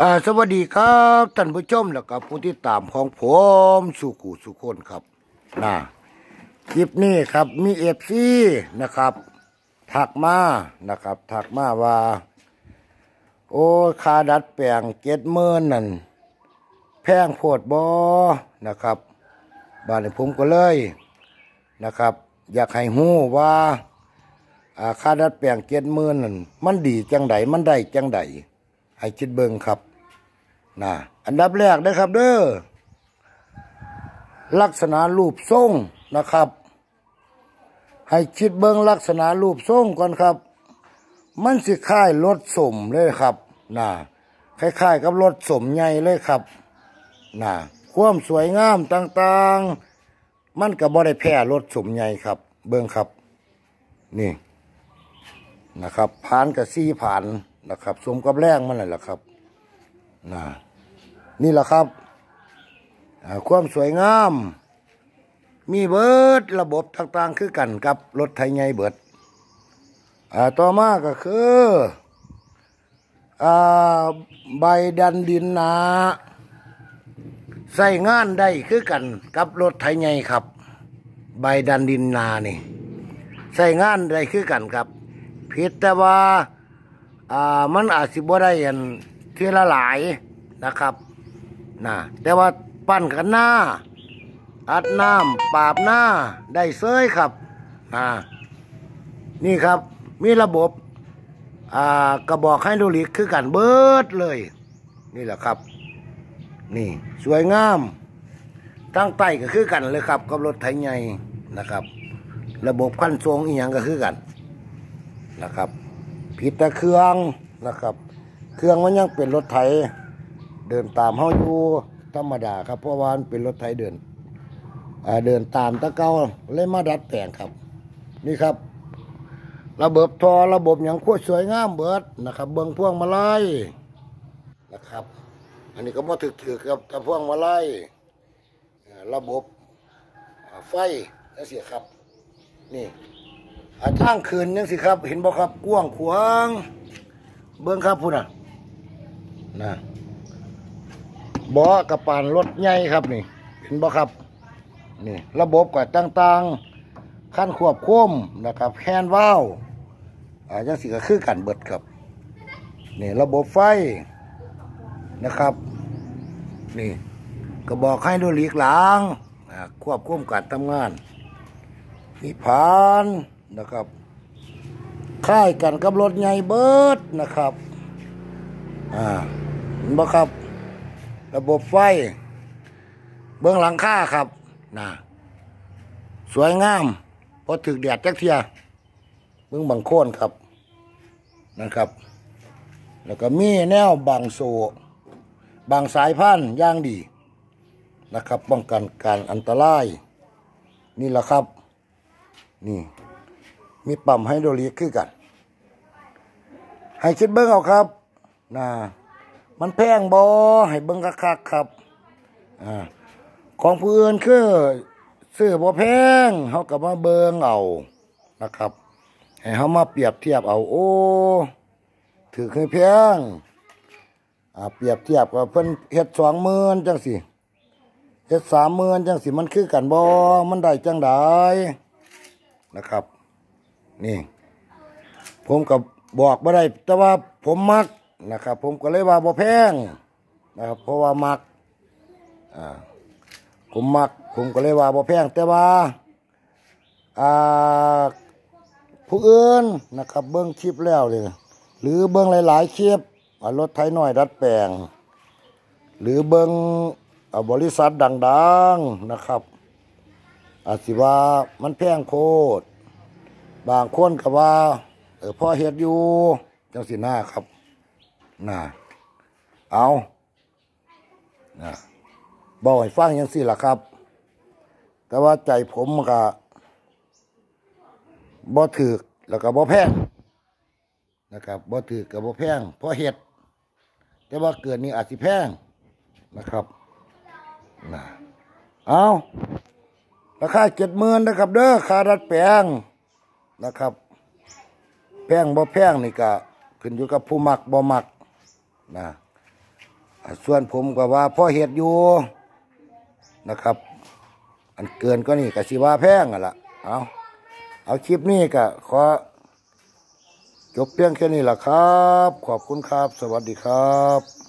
อ่าสวัสดีครับท่านผู้ชมแล้วก็ผู้ที่ตามของผมสุขุสุคนครับนะคลิปนี้ครับมีเอฟซีนะครับถักมานะครับถักมาว่า โอ้คาดัดแปลงเจ็ดหมื่นนั่นแพงโพดบอนะครับบ้านผมก็เลยนะครับ อยากให้หู้ว่าอ่าค่าดัดแปลงเจ็ดหมื่นนั่นมันดีจังไดมันได้จังได ให้คิดเบิ่งครับนะอันดับแรกนะครับเด้อลักษณะรูปทรงนะครับ ให้คิดเบิ่งลักษณะรูปทรงก่อนครับ มันสิคล้ายรถสมเลยครับนะคล้ายๆกับรถสมใหญ่เลยครับนะความสวยงามต่างๆ มันก็บ่ได้แพ้รถสมใหญ่ครับ เบิ่งครับ นี่นะครับผ่านกับซี่ผ่าน นะครับสมกับแรงมันเลยล่ะครับนะนี่แหละครับความสวยงาม มีเบิดระบบต่างๆ คือกันกับรถไทยใหญ่เบิดต่อมาก็คืออใบดันดินหนาใส่งานได้คือกันกับรถไถใหญ่ครับ ใบดันดินนานี่ใส่งานได้คือกันครับผิดแต่ว่า อ่ามันอาจสิบ่ได้อันเทีละหลายนะครับนะแต่ว่าปั้นกันหน้า อัดน้ำปราบหน้า ได้เซยครับอ่านี่ครับมีระบบอ่ากระบอกไฮดรอลิกคือกันเบิดเลย นี่แหละครับ นี่สวยงามตั้งใต้ก็คือกันเลยครับ กับรถไถใหญ่นะครับ ระบบขั้นทรงอีหยังก็คือกันนะครับ ผิดแต่เครื่องนะครับ เครื่องมันยังเป็นรถไถเดินตามเฮาอยู่ธรรมดาครับเพราะว่านเป็นรถไถเดินเดินตามตะเกาเลยมาดัดแปลงครับ นี่ครับ ระบบทอระบบอย่างโคตรสวยงามเบิดนะครับ เบื้องพวงมาลัยนะครับ อันนี้ก็มาถึกถือกับกับพวงมาลัยอ่ระบบไฟนั่นสิครับ นี่ ทางคืนยังสิครับ เห็นบ่ครับกว้างขวางเบื้องครับพุ่นน่ะนะบ่อกระปานรถใหญ่ครับนี่ เห็นบ่ครับ นี่ ระบบก็ต่างๆขั้นควบคุมนะครับแฮนด์วาลวอ่าจังสิก็คือกันเบิดครับนี่ระบบไฟนะครับ นี่ก็บอกให้ดูหลีกหลังควบคุมการทำงานมีผาน นะครับค่ายกันกับรถใหญ่เบิดนะครับ อ่าเห็นบ่ครับ ระบบไฟ เบื้องหลังค่าครับนะสวยงามพอถึกแดดจักเทียเบื้องบังโคนครับนะครับ แล้วก็มีแนวบางโซบางสายพันธุ์ย่างดีนะครับ ป้องกันการอันตราย นี่แหละครับ นี่ มีปั๊มไฮโดรลิกคือกัน ให้คิดเบิ้งเอาครับนะมันแพงบอให้เบิ้งคักๆครับอ่าของผู้อื่นคือซื้อบ่แพงเขาก็มาเบิงเอานะครับ ให้เขามาเปรียบเทียบเอาโอ้ถือคือแพงอ่าเปรียบเทียบกับเพิ่อนเฮ็ดสองหมื่นจังสิเฮ็ดสามหมื่นจังสิมันคือกันบ่มันได้จังได้นะครับ นี่ ผมก็บบอกบ่ได้แต่ว่าผมมักนะครับ ผมก็เลยว่าบ่แพงนะครับเพราะว่ามักอ่าผมมัก ผมก็เลยว่าบ่แพงแต่ว่าอ่าผู้อื่นนะครับ เบิ้งคลิปแล้วเลยหรือเบิ้งหลาย ๆ คลิปรถไถน้อยดัดแปลง หรือเบิ้งอ่าบริษัทดัง ๆนะครับอาจสิว่ามันแพงโคตร บางคนก็ว่า เออพ่อเฮ็ดอยู่จังสิหน้าครับน่ะเอาน่ะบอกให้ฟังยังสิล่ะครับ แต่ว่าใจผมมันก็บ่ถือแล้วก็บ่แพงนะครับบ่ถือกับบ่แพงเพราะเห็ด แต่ว่าเกิดนี่อาจสิแพงนะครับนะเอาราคาเจ็ดหมื่นนะครับ เด้อค่าดัดแปลง นะครับ แพงบ่แพงนี่ก็ขึ้นอยู่กับผู้มักบ่มักนะส่วนผมก็ว่าพ่อเฮ็ดอยู่นะครับ อันเกินก็นี่ก็สิว่าแพงอะล่ะเอาเอาคลิปนี้ก็ขอจบเพียงแค่นี้ล่ะครับ ขอบคุณครับ สวัสดีครับ